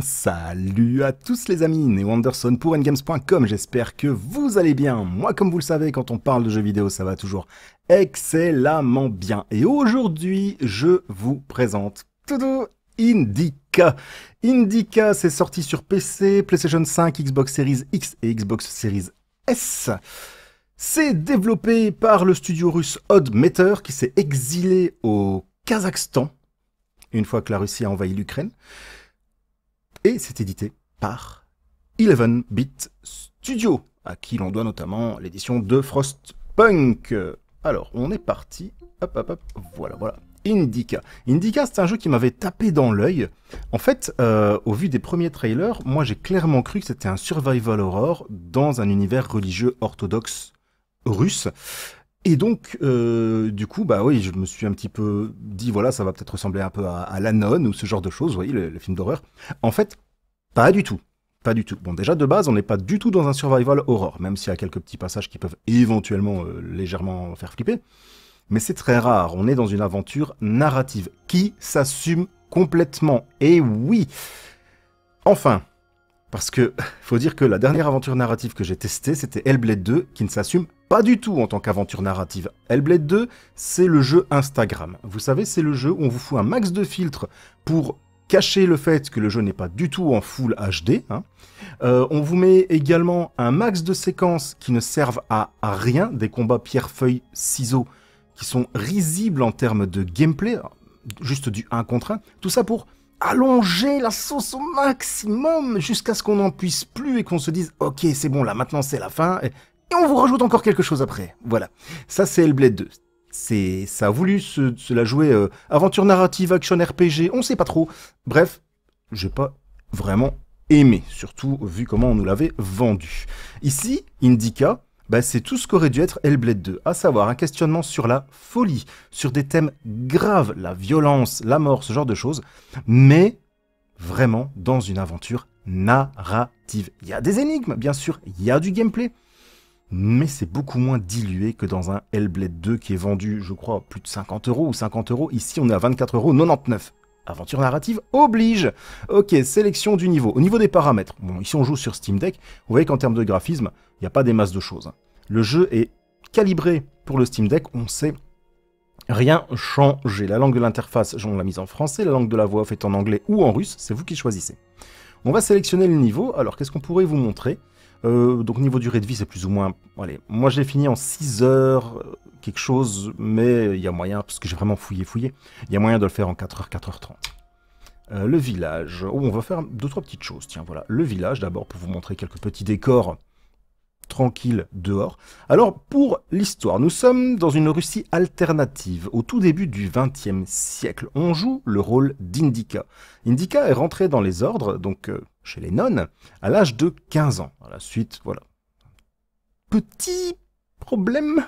Salut à tous les amis, Neo Anderson pour Ngames.com, j'espère que vous allez bien. Moi comme vous le savez, quand on parle de jeux vidéo, ça va toujours excellemment bien. Et aujourd'hui, je vous présente tout Indica. Indica, c'est sorti sur PC, PlayStation 5, Xbox Series X et Xbox Series S. C'est développé par le studio russe Odd Meter qui s'est exilé au Kazakhstan une fois que la Russie a envahi l'Ukraine. Et c'est édité par 11-Bit Studio, à qui l'on doit notamment l'édition de Frostpunk. Alors, on est parti. Hop, hop, hop. Voilà, voilà. Indica. Indica, c'est un jeu qui m'avait tapé dans l'œil. En fait, euh, au vu des premiers trailers, moi j'ai clairement cru que c'était un survival horror dans un univers religieux orthodoxe russe. Et donc, euh, du coup, bah oui, je me suis un petit peu dit, voilà, ça va peut-être ressembler un peu à, La Nonne ou ce genre de choses, vous voyez, le, film d'horreur. En fait, pas du tout. Pas du tout. Bon, déjà, de base, on n'est pas du tout dans un survival horror, même s'il y a quelques petits passages qui peuvent éventuellement euh, légèrement faire flipper. Mais c'est très rare. On est dans une aventure narrative qui s'assume complètement. Et oui Enfin, parce que faut dire que la dernière aventure narrative que j'ai testée, c'était Hellblade 2, qui ne s'assume pas du tout en tant qu'aventure narrative. Hellblade 2, c'est le jeu Instagram. Vous savez, c'est le jeu où on vous fout un max de filtres pour cacher le fait que le jeu n'est pas du tout en full HD. Hein. Euh, on vous met également un max de séquences qui ne servent à, rien, des combats pierre-feuille-ciseaux qui sont risibles en termes de gameplay, juste du 1 contre 1. Tout ça pour allonger la sauce au maximum jusqu'à ce qu'on n'en puisse plus et qu'on se dise ok c'est bon là maintenant c'est la fin et, on vous rajoute encore quelque chose après. Voilà. Ça c'est Hellblade 2. C'est, ça a voulu se, la jouer euh, aventure narrative, action RPG, on sait pas trop. Bref, j'ai pas vraiment aimé, surtout vu comment on nous l'avait vendu. Ici, Indica, bah, c'est tout ce qu'aurait dû être Hellblade 2, à savoir un questionnement sur la folie, sur des thèmes graves, la violence, la mort, ce genre de choses, mais vraiment dans une aventure narrative. Il y a des énigmes, bien sûr, il y a du gameplay, mais c'est beaucoup moins dilué que dans un Hellblade 2 qui est vendu, je crois, plus de 50 euros ou 50 euros. Ici, on est à 24 euros 99. Aventure narrative oblige. Ok, sélection du niveau. Au niveau des paramètres, bon, ici on joue sur Steam Deck. Vous voyez qu'en termes de graphisme, il n'y a pas des masses de choses. Le jeu est calibré pour le Steam Deck, on sait rien changer. La langue de l'interface, on l'a mise en français, la langue de la voix off est en anglais ou en russe, c'est vous qui choisissez. On va sélectionner le niveau, alors qu'est-ce qu'on pourrait vous montrer? Euh, Donc niveau durée de vie, c'est plus ou moins... Allez, moi j'ai fini en 6 heures, euh, quelque chose, mais il y a moyen, parce que j'ai vraiment fouillé, fouillé, il y a moyen de le faire en 4h, 4h30. Euh, le village. Oh, on va faire deux, trois petites choses. Tiens, voilà. Le village, d'abord, pour vous montrer quelques petits décors tranquilles dehors. Alors, pour l'histoire, nous sommes dans une Russie alternative, au tout début du XXe siècle. On joue le rôle d'Indika. Indika est rentré dans les ordres, donc euh, chez les nonnes, à l'âge de 15 ans. À la suite, voilà. Petit problème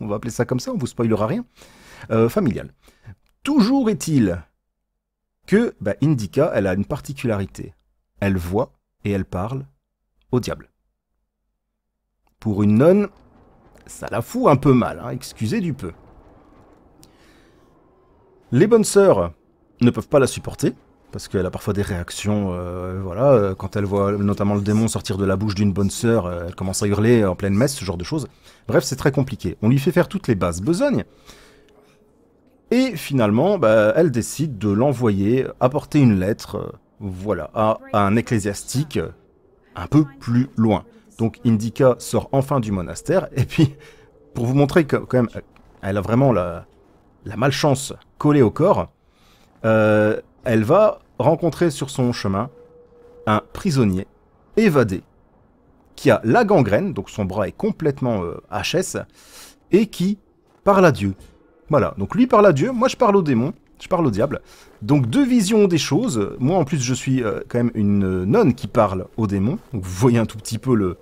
on va appeler ça comme ça, on vous spoilera rien, euh, familial. Toujours est-il que bah, Indica, elle a une particularité. Elle voit et elle parle au diable. Pour une nonne, ça la fout un peu mal, hein, excusez du peu. Les bonnes sœurs ne peuvent pas la supporter, parce qu'elle a parfois des réactions, euh, voilà, euh, quand elle voit notamment le démon sortir de la bouche d'une bonne sœur, euh, elle commence à hurler en pleine messe, ce genre de choses. Bref, c'est très compliqué. On lui fait faire toutes les bases besognes, et finalement, bah, elle décide de l'envoyer apporter une lettre, voilà, à, un ecclésiastique un peu plus loin. Donc Indica sort enfin du monastère, et puis, pour vous montrer que quand même, elle a vraiment la, malchance collée au corps, elle va rencontrer sur son chemin un prisonnier évadé qui a la gangrène, donc son bras est complètement euh, HS, et qui parle à Dieu. Voilà, donc lui parle à Dieu, moi je parle au démon, je parle au diable. Donc deux visions des choses. Moi en plus je suis euh, quand même une nonne qui parle au démon. Donc vous voyez un tout petit peu le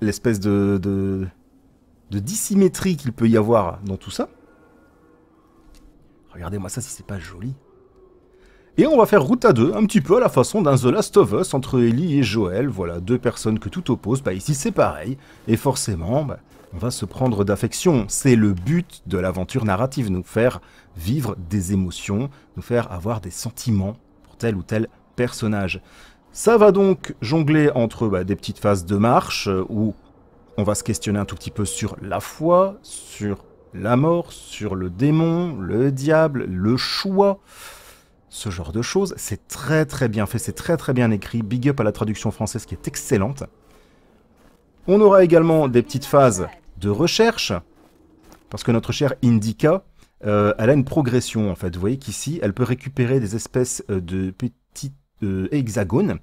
l'espèce de, de dissymétrie qu'il peut y avoir dans tout ça. Regardez-moi ça si c'est pas joli. Et on va faire route à deux, un petit peu à la façon d'un The Last of Us entre Ellie et Joël. Voilà, deux personnes que tout oppose. Bah ici c'est pareil. Et forcément, bah, on va se prendre d'affection. C'est le but de l'aventure narrative, nous faire vivre des émotions, nous faire avoir des sentiments pour tel ou tel personnage. Ça va donc jongler entre bah, des petites phases de marche euh, où on va se questionner un tout petit peu sur la foi, sur la mort, sur le démon, le diable, le choix, ce genre de choses. C'est très très bien fait, c'est très très bien écrit. Big up à la traduction française qui est excellente. On aura également des petites phases de recherche, parce que notre chère Indica, euh, elle a une progression en fait. Vous voyez qu'ici, elle peut récupérer des espèces euh, de petits euh, hexagones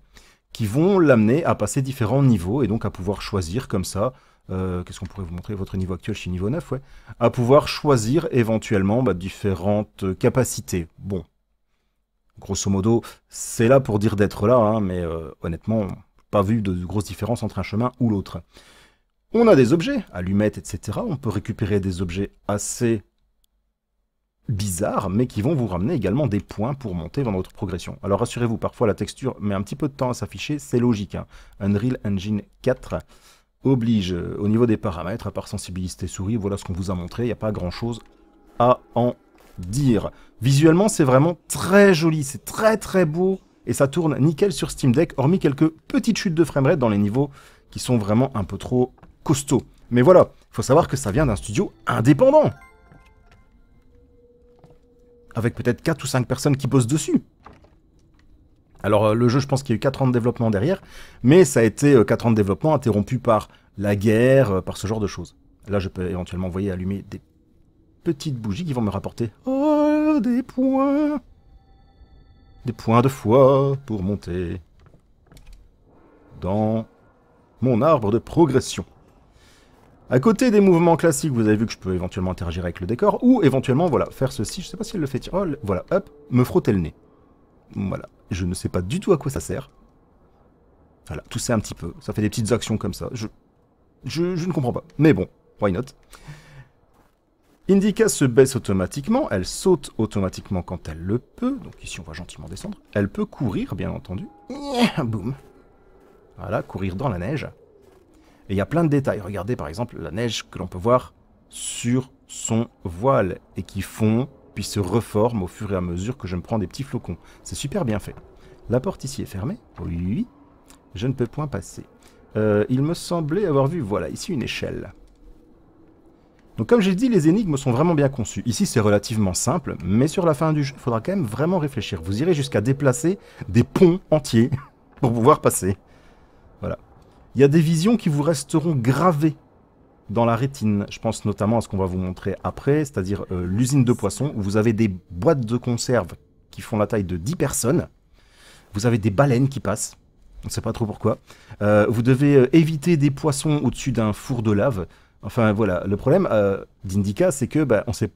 qui vont l'amener à passer différents niveaux et donc à pouvoir choisir comme ça euh, qu'est-ce qu'on pourrait vous montrer Votre niveau actuel, je suis niveau 9, ouais. À pouvoir choisir éventuellement bah, différentes capacités. Bon, grosso modo, c'est là pour dire d'être là, hein, mais euh, honnêtement, pas vu de grosses différences entre un chemin ou l'autre. On a des objets, allumettes, etc. On peut récupérer des objets assez bizarres, mais qui vont vous ramener également des points pour monter dans votre progression. Alors rassurez-vous, parfois la texture met un petit peu de temps à s'afficher, c'est logique. Hein. Unreal Engine 4 oblige euh, au niveau des paramètres, à part sensibilité souris, voilà ce qu'on vous a montré, il n'y a pas grand chose à en dire. Visuellement, c'est vraiment très joli, c'est très très beau, et ça tourne nickel sur Steam Deck, hormis quelques petites chutes de framerate dans les niveaux qui sont vraiment un peu trop costauds. Mais voilà, il faut savoir que ça vient d'un studio indépendant. Avec peut-être 4 ou 5 personnes qui bossent dessus. Alors euh, le jeu, je pense qu'il y a eu 4 ans de développement derrière, mais ça a été 4 euh, ans de développement interrompu par la guerre, euh, par ce genre de choses. Là, je peux éventuellement, voyez, allumer des petites bougies qui vont me rapporter oh, des points. Des points de foi pour monter dans mon arbre de progression. À côté des mouvements classiques, vous avez vu que je peux éventuellement interagir avec le décor, ou éventuellement, voilà, faire ceci, je sais pas si elle le fait, oh, voilà, hop, me frotter le nez. Voilà. Je ne sais pas du tout à quoi ça sert. Voilà, tousser un petit peu. Ça fait des petites actions comme ça. Je, je, ne comprends pas. Mais bon, why not? Indica se baisse automatiquement, elle saute automatiquement quand elle le peut, donc ici on va gentiment descendre. Elle peut courir, bien entendu. Boum. Voilà, courir dans la neige. Et il y a plein de détails. Regardez par exemple la neige que l'on peut voir sur son voile et qui fond puis se reforme au fur et à mesure que je me prends des petits flocons. C'est super bien fait. La porte ici est fermée. Oui. Je ne peux point passer. Euh, il me semblait avoir vu, voilà, ici une échelle. Donc comme j'ai dit, les énigmes sont vraiment bien conçues. Ici, c'est relativement simple, mais sur la fin du jeu, il faudra quand même vraiment réfléchir. Vous irez jusqu'à déplacer des ponts entiers pour pouvoir passer. Il y a des visions qui vous resteront gravées dans la rétine. Je pense notamment à ce qu'on va vous montrer après, c'est-à-dire euh, l'usine de poissons, où vous avez des boîtes de conserve qui font la taille de 10 personnes. Vous avez des baleines qui passent. On ne sait pas trop pourquoi. Euh, vous devez euh, éviter des poissons au-dessus d'un four de lave. Enfin voilà, le problème d'Indica, c'est que bah, on sait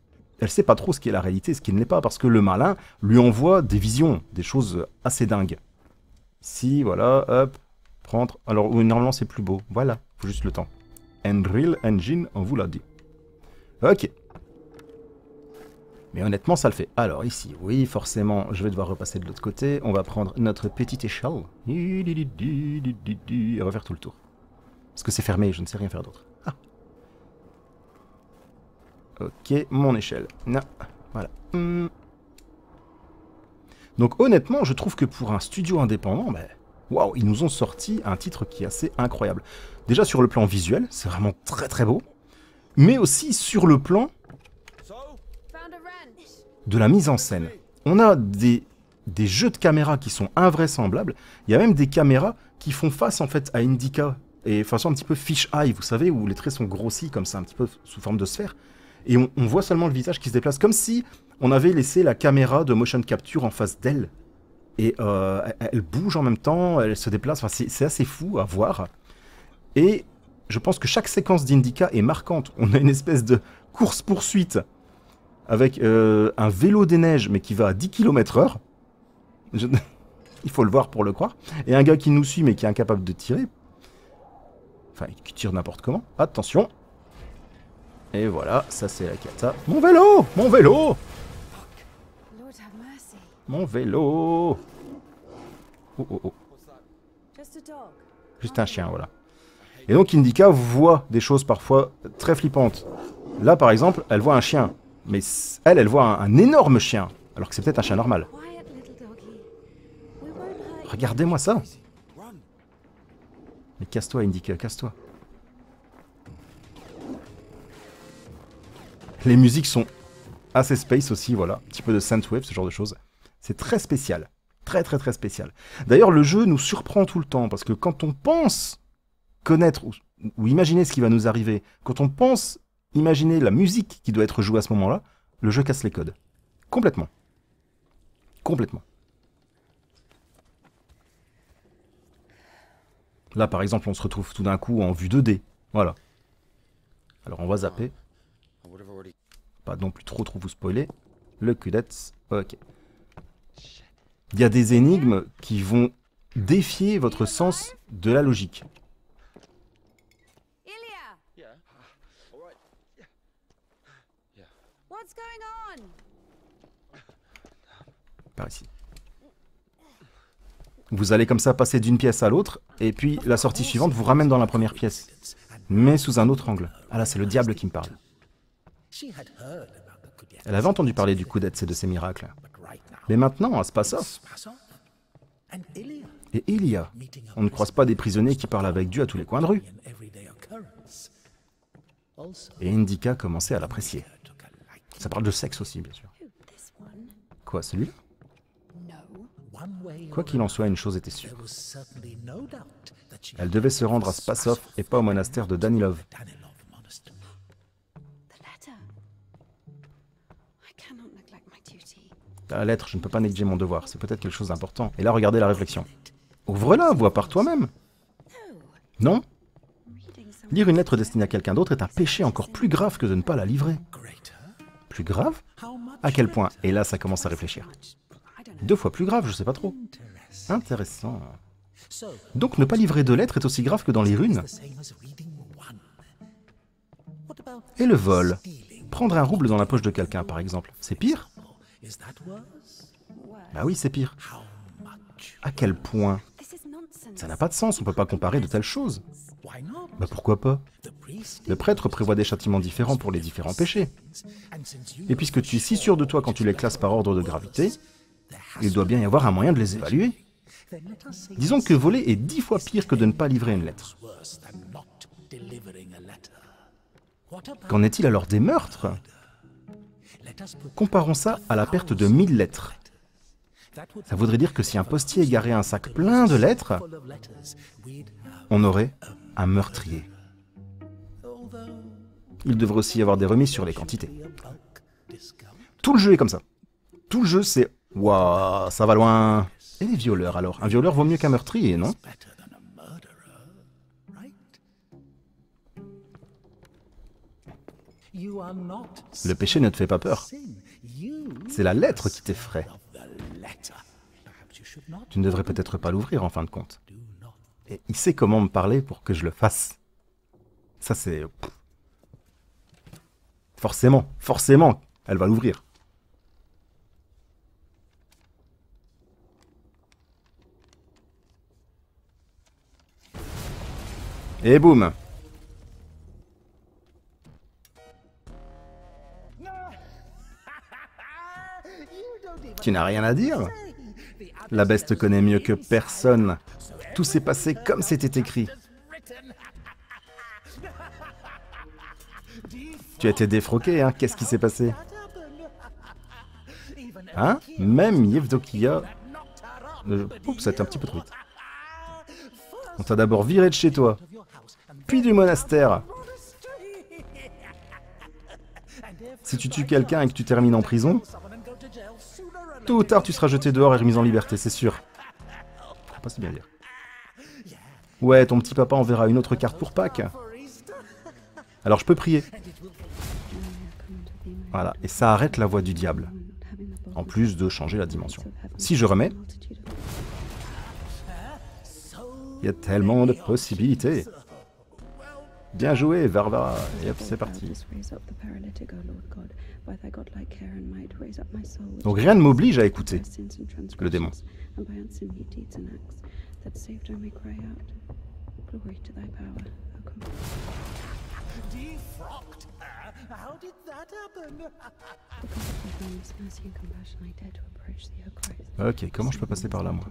pas trop ce qui est la réalité, ce qui ne l'est pas, parce que le malin lui envoie des visions, des choses assez dingues. Si, voilà, hop, Alors normalement c'est plus beau. Voilà, faut juste le temps. Unreal Engine, on vous l'a dit. Ok. Mais honnêtement, ça le fait. Alors ici, oui, forcément, je vais devoir repasser de l'autre côté. On va prendre notre petite échelle. Et on va faire tout le tour. Parce que c'est fermé, je ne sais rien faire d'autre. Ah. Ok, mon échelle. Non, voilà. Hmm. Donc honnêtement, je trouve que pour un studio indépendant, ben, waouh, ils nous ont sorti un titre qui est assez incroyable. Déjà sur le plan visuel, c'est vraiment très très beau. Mais aussi sur le plan de la mise en scène. On a des, jeux de caméra qui sont invraisemblables. Il y a même des caméras qui font face en fait à Indica et façon un petit peu fish eye, vous savez, où les traits sont grossis comme ça, un petit peu sous forme de sphère. Et on, voit seulement le visage qui se déplace, comme si on avait laissé la caméra de motion capture en face d'elle. Et euh, elle bouge en même temps, elle se déplace, enfin, c'est assez fou à voir. Et je pense que chaque séquence d'Indica est marquante. On a une espèce de course-poursuite avec euh, un vélo des neiges, mais qui va à 10 km heure. Il faut le voir pour le croire. Et un gars qui nous suit, mais qui est incapable de tirer. Enfin, qui tire n'importe comment. Attention. Et voilà, ça c'est la cata. Mon vélo Mon vélo Mon vélo Oh oh oh. Just a dog. Juste un chien, voilà. Et donc Indica voit des choses parfois très flippantes. Là, par exemple, elle voit un chien. Mais elle, elle voit un, un énorme chien. Alors que c'est peut-être un chien normal. Regardez-moi ça Mais casse-toi, Indica, casse-toi. Les musiques sont assez space aussi, voilà. Un petit peu de synthwave, ce genre de choses. C'est très spécial. Très très très spécial. D'ailleurs, le jeu nous surprend tout le temps, parce que quand on pense connaître ou, imaginer ce qui va nous arriver, quand on pense imaginer la musique qui doit être jouée à ce moment-là, le jeu casse les codes. Complètement. Complètement. Là, par exemple, on se retrouve tout d'un coup en vue 2D. Voilà. Alors, on va zapper. Pas non plus trop trop vous spoiler. Le Kudets. Ok. Il y a des énigmes qui vont défier votre sens de la logique. Par ici. Vous allez comme ça passer d'une pièce à l'autre, et puis la sortie suivante vous ramène dans la première pièce. Mais sous un autre angle. Ah là, c'est le diable qui me parle. Elle avait entendu parler du Kudets et de ses miracles. Mais maintenant, à Spasov et Ilia, on ne croise pas des prisonniers qui parlent avec Dieu à tous les coins de rue. Et Indica commençait à l'apprécier. Ça parle de sexe aussi, bien sûr. Quoi, celui-là? Quoi qu'il en soit, une chose était sûre. Elle devait se rendre à Spasov et pas au monastère de Danilov. La lettre, je ne peux pas négliger mon devoir, c'est peut-être quelque chose d'important. Et là, regardez la réflexion. Ouvre-la, vois par toi-même. No. Non? Lire une lettre destinée à quelqu'un d'autre est un péché encore plus grave que de ne pas la livrer. Plus grave? À quel point? Et là, ça commence à réfléchir. Deux fois plus grave, je sais pas trop. Intéressant. Donc ne pas livrer de lettres est aussi grave que dans les runes. Et le vol Prendre un rouble dans la poche de quelqu'un, par exemple, c'est pire Bah oui, c'est pire. À quel point? Ça n'a pas de sens, on peut pas comparer de telles choses. Bah pourquoi pas? Le prêtre prévoit des châtiments différents pour les différents péchés. Et puisque tu es si sûr de toi quand tu les classes par ordre de gravité, il doit bien y avoir un moyen de les évaluer. Disons que voler est dix fois pire que de ne pas livrer une lettre. Qu'en est-il alors des meurtres? Comparons ça à la perte de 1000 lettres. Ça voudrait dire que si un postier égarait un sac plein de lettres, on aurait un meurtrier. Il devrait aussi y avoir des remises sur les quantités. Tout le jeu est comme ça. Tout le jeu c'est Waouh, ça va loin. Et les violeurs alors? Un violeur vaut mieux qu'un meurtrier, non? Le péché ne te fait pas peur. C'est la lettre qui t'effraie. Tu ne devrais peut-être pas l'ouvrir en fin de compte. Et il sait comment me parler pour que je le fasse. Ça c'est... Forcément, forcément, elle va l'ouvrir. Et boum Tu n'as rien à dire La bête te connaît mieux que personne. Tout s'est passé comme c'était écrit. Tu as été défroqué, hein Qu'est-ce qui s'est passé? Hein? Même Yevdokia... Euh, oups, été un petit peu trop vite. On t'a d'abord viré de chez toi, puis du monastère. Si tu tues quelqu'un et que tu termines en prison, tôt ou tard tu seras jeté dehors et remis en liberté, c'est sûr. Pas si bien dire. Ouais, ton petit papa enverra une autre carte pour Pâques. Alors je peux prier. Voilà, et ça arrête la voix du diable. En plus de changer la dimension. Si je remets, il y a tellement de possibilités. Bien joué, Varvara. Et hop, c'est parti. dost raise up the paralytic, O Lord God, by thy godlike care and might, raise up my soul, which Donc rien ne m'oblige à écouter. le démon. transgressions, And by unseemly deeds and acts, that saved I may cry out. Glory to thy power, O God. Defrocked her? How did that happen? Because of thy boundless mercy and compassion, I dare to approach thee, O Christ. Ok, comment je peux passer par là, moi?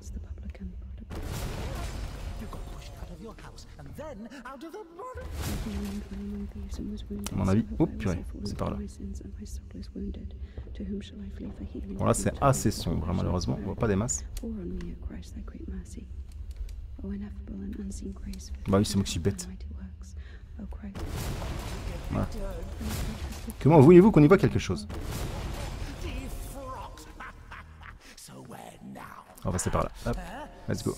À mon avis- oh, purée, c'est par là. Bon là c'est assez sombre, hein, malheureusement. On voit pas des masses. Bah oui, c'est moi qui suis bête. Voilà. Comment voulez-vous qu'on y voit quelque chose? On va passer par là. Hop, let's go.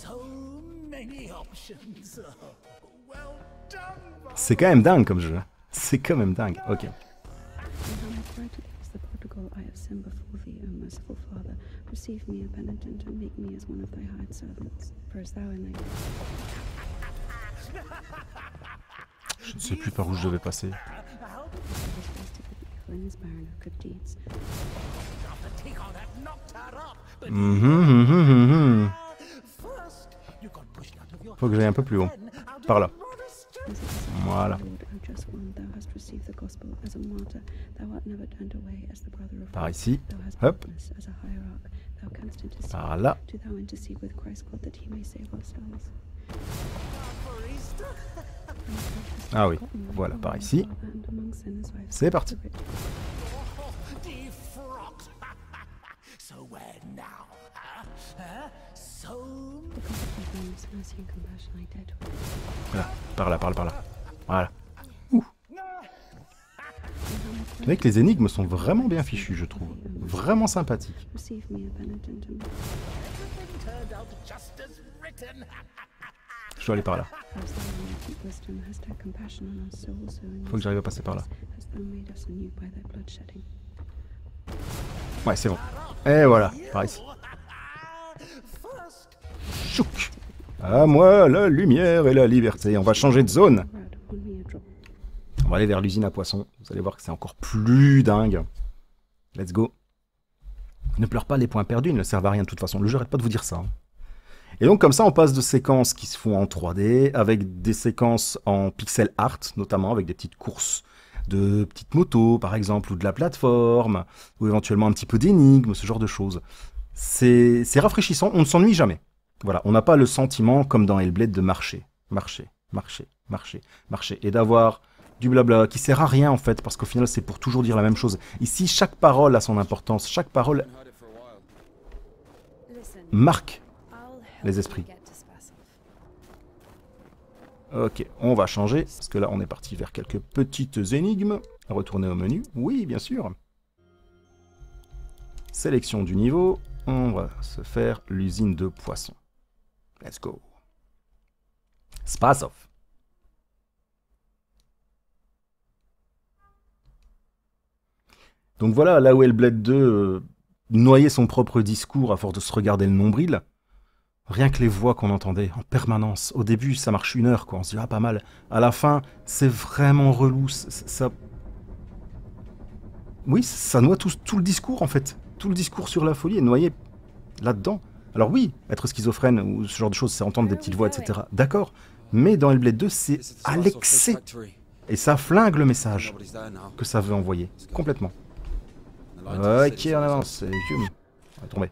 C'est quand même dingue comme jeu. hein. C'est quand même dingue. Ok. Je ne sais plus par où je devais passer. was wasted with Faut que j'aille un peu plus haut. Par là. Voilà. Par ici. Hop. Par là. Ah oui. Voilà, par ici. C'est parti. Voilà. Par là, par là, par là. Voilà. Ouh. Que les énigmes sont vraiment bien fichues, je trouve. Vraiment sympathiques. Je dois aller par là. Faut que j'arrive à passer par là. Ouais, c'est bon. Et voilà, par ici. Chouk À moi la lumière et la liberté. On va changer de zone. On va aller vers l'usine à poissons. Vous allez voir que c'est encore plus dingue. Let's go. Ne pleure pas les points perdus, ils ne servent à rien de toute façon. Le jeu pas de vous dire ça. Et donc comme ça, on passe de séquences qui se font en 3D avec des séquences en pixel art, notamment avec des petites courses de petites motos, par exemple, ou de la plateforme, ou éventuellement un petit peu d'énigmes, ce genre de choses. C'est rafraîchissant, on ne s'ennuie jamais. Voilà, on n'a pas le sentiment, comme dans Hellblade, de marcher, marcher, marcher, marcher, marcher, et d'avoir du blabla qui sert à rien en fait, parce qu'au final c'est pour toujours dire la même chose. Ici, chaque parole a son importance, chaque parole marque. Les esprits. Ok, on va changer, parce que là on est parti vers quelques petites énigmes. Retourner au menu, oui bien sûr. Sélection du niveau, on va se faire l'usine de poissons. Let's go. Spasov. Donc voilà, là où Hellblade 2 euh, noyait son propre discours à force de se regarder le nombril, Rien que les voix qu'on entendait en permanence. Au début, ça marche une heure, quoi. On se dit, ah, pas mal. À la fin, c'est vraiment relou. Ça. Oui, ça noie tout le discours, en fait. Tout le discours sur la folie est noyé là-dedans. Alors, oui, être schizophrène ou ce genre de choses, c'est entendre des petites voix, etc. D'accord. Mais dans Hellblade 2, c'est à l'excès. Et ça flingue le message que ça veut envoyer. Complètement. Ok, on avance. On va tomber.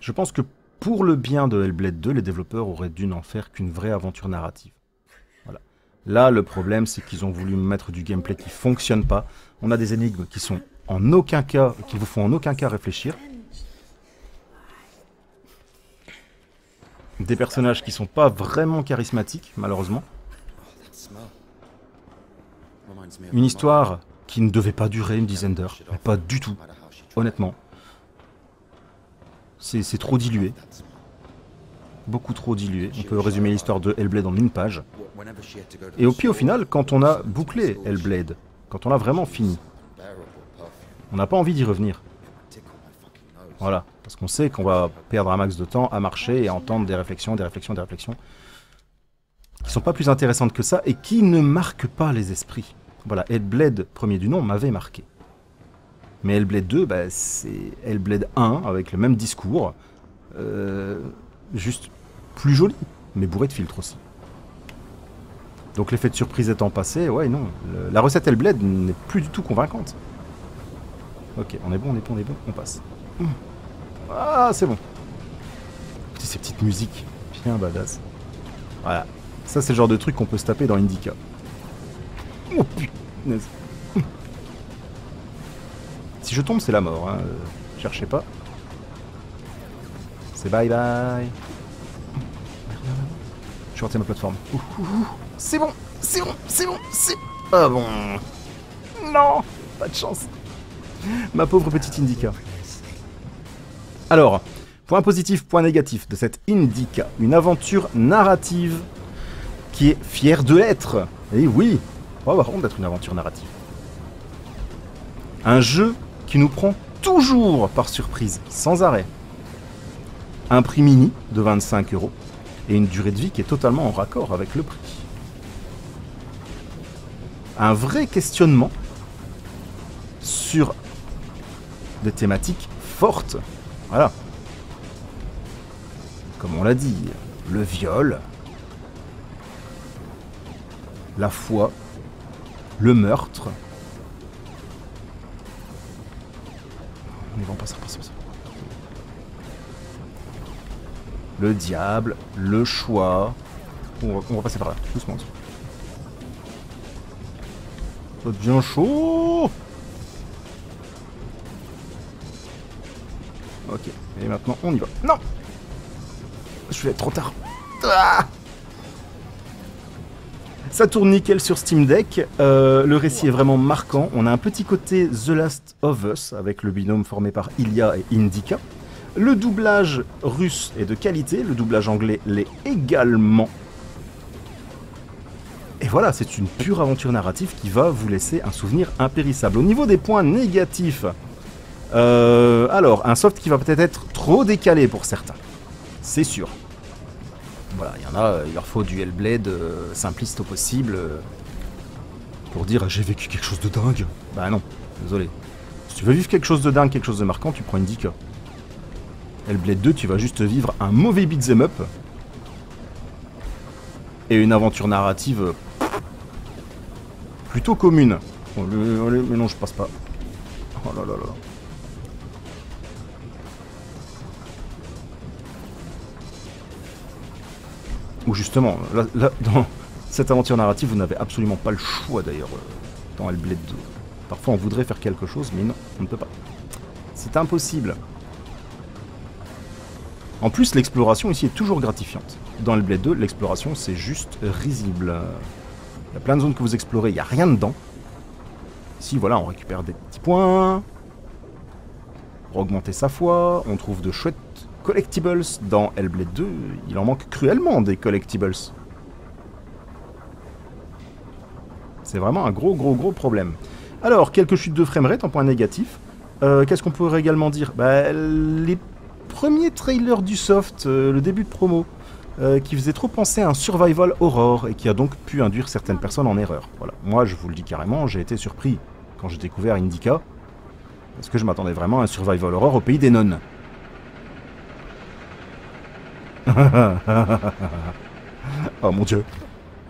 Je pense que pour le bien de Hellblade 2, les développeurs auraient dû n'en faire qu'une vraie aventure narrative. Là, le problème, c'est qu'ils ont voulu mettre du gameplay qui fonctionne pas. On a des énigmes qui sont en aucun cas, qui vous font en aucun cas réfléchir. Des personnages qui sont pas vraiment charismatiques, malheureusement. Une histoire qui ne devait pas durer une dizaine d'heures, pas du tout, honnêtement. C'est trop dilué, beaucoup trop dilué. On peut résumer l'histoire de Hellblade en une page. Et au pire, au final, quand on a bouclé Hellblade, quand on a vraiment fini, on n'a pas envie d'y revenir. Voilà. Parce qu'on sait qu'on va perdre un max de temps à marcher et à entendre des réflexions, des réflexions, des réflexions qui sont pas plus intéressantes que ça et qui ne marquent pas les esprits. Voilà, Hellblade, premier du nom, m'avait marqué. Mais Hellblade 2, bah, c'est Hellblade 1 avec le même discours, euh, juste plus joli, mais bourré de filtres aussi. Donc l'effet de surprise étant passé, ouais, non, le- la recette Hellblade n'est plus du tout convaincante. Ok, on est bon, on est bon, on est bon, on passe. Hum. Ah, c'est bon. Écoutez ces petites musiques, bien badass. Voilà, ça c'est le genre de truc qu'on peut se taper dans Indica. Oh putain. Si je tombe, c'est la mort, hein. euh, Cherchez pas. C'est bye bye. Je suis rentré ma plateforme. Ouh, ouh, ouh. C'est bon, c'est bon, c'est bon, c'est... Ah bon. Non, pas de chance. Ma pauvre petite Indica. Alors, point positif, point négatif de cette Indica. Une aventure narrative qui est fière de l'être. Et oui, on va honte d'être une aventure narrative. Un jeu qui nous prend toujours par surprise, sans arrêt. Un prix mini de 25 euros et une durée de vie qui est totalement en raccord avec le prix. Un vrai questionnement sur des thématiques fortes. Voilà. Comme on l'a dit, le viol, la foi, le meurtre. On y va, on passera, passera, passera. Le diable, le choix. On va, on va passer par là, doucement. Ça chaud Ok, et maintenant on y va. Non Je vais trop tard. Ah ça tourne nickel sur Steam Deck. Euh, le récit est vraiment marquant. On a un petit côté The Last of Us avec le binôme formé par Ilya et Indica. Le doublage russe est de qualité. Le doublage anglais l'est également. Voilà, c'est une pure aventure narrative qui va vous laisser un souvenir impérissable. Au niveau des points négatifs, euh, alors un soft qui va peut-être être trop décalé pour certains. C'est sûr. Voilà, il y en a, il leur faut du Hellblade euh, simpliste au possible euh, pour dire j'ai vécu quelque chose de dingue. Bah non, désolé. Si tu veux vivre quelque chose de dingue, quelque chose de marquant, tu prends Indica. Hellblade 2, tu vas juste vivre un mauvais beat'em up et une aventure narrative euh, plutôt commune. Mais non, je passe pas. Oh là là là là. Ou justement, là, là, dans cette aventure narrative, vous n'avez absolument pas le choix d'ailleurs euh, dans Hellblade 2. Parfois on voudrait faire quelque chose, mais non, on ne peut pas. C'est impossible. En plus, l'exploration ici est toujours gratifiante. Dans Hellblade 2, l'exploration c'est juste risible. Il y a plein de zones que vous explorez, il n'y a rien dedans. Ici, voilà, on récupère des petits points. Pour augmenter sa foi, on trouve de chouettes collectibles. Dans Hellblade 2, il en manque cruellement des collectibles. C'est vraiment un gros, gros, gros problème. Alors, quelques chutes de framerate en point négatif. Euh, Qu'est-ce qu'on pourrait également dire? Bah, Les premiers trailers du soft, euh, le début de promo, euh, qui faisait trop penser à un survival horror et qui a donc pu induire certaines personnes en erreur. Voilà. Moi, je vous le dis carrément, j'ai été surpris quand j'ai découvert Indica, parce que je m'attendais vraiment à un survival horror au pays des nonnes. oh mon dieu.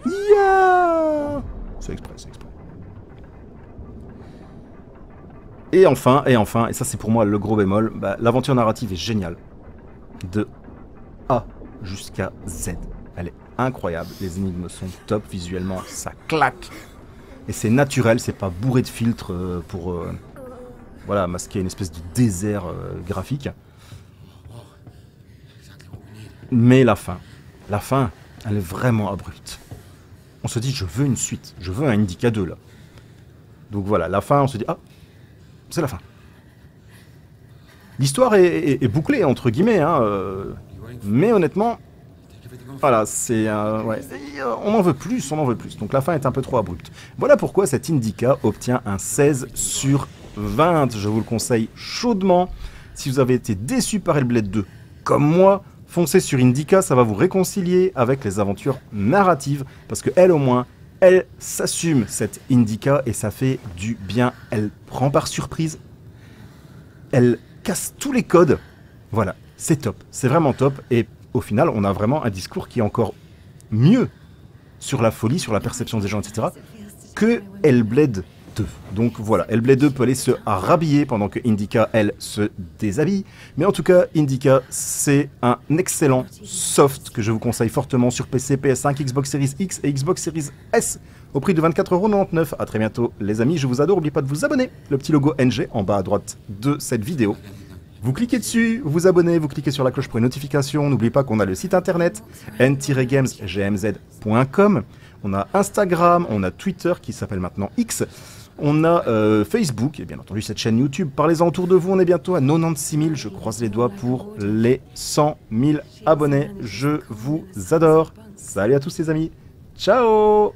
Yeah C'est exprès, c'est exprès. Et enfin, et enfin, et ça c'est pour moi le gros bémol, bah, l'aventure narrative est géniale. De A jusqu'à Z. Elle est incroyable, les énigmes sont top visuellement, ça claque. Et c'est naturel, c'est pas bourré de filtres euh, pour euh, voilà, masquer une espèce de désert euh, graphique. Mais la fin, la fin, elle est vraiment abrupte. On se dit, je veux une suite, je veux un Indica 2 là. Donc voilà, la fin, on se dit, ah, c'est la fin. L'histoire est, bouclée, entre guillemets, hein, euh, mais honnêtement, voilà, c'est. on en veut plus, on en veut plus. Donc la fin est un peu trop abrupte. Voilà pourquoi cet Indica obtient un 16 sur 20. Je vous le conseille chaudement. Si vous avez été déçu par Hellblade 2, comme moi, foncez sur Indica, ça va vous réconcilier avec les aventures narratives, parce que elle au moins, elle s'assume cette Indica et ça fait du bien. Elle prend par surprise, elle casse tous les codes. Voilà, c'est top, c'est vraiment top. Et au final, on a vraiment un discours qui est encore mieux sur la folie, sur la perception des gens, etc., que Hellblade 2. Donc voilà, Hellblade 2 peut aller se rhabiller pendant que Indica, elle, se déshabille. Mais en tout cas, Indica, c'est un excellent soft que je vous conseille fortement sur PC, PS5, Xbox Series X et Xbox Series S au prix de 24,99€. A très bientôt, les amis. Je vous adore. N'oubliez pas de vous abonner. Le petit logo NG en bas à droite de cette vidéo. Vous cliquez dessus, vous abonnez, vous cliquez sur la cloche pour une notification. N'oubliez pas qu'on a le site internet n-gamesgmz.com. On a Instagram, on a Twitter qui s'appelle maintenant X. On a euh, Facebook et bien entendu cette chaîne YouTube. Parlez-en autour de vous. On est bientôt à 96 000. Je croise les doigts pour les 100 000 abonnés. Je vous adore. Salut à tous les amis. Ciao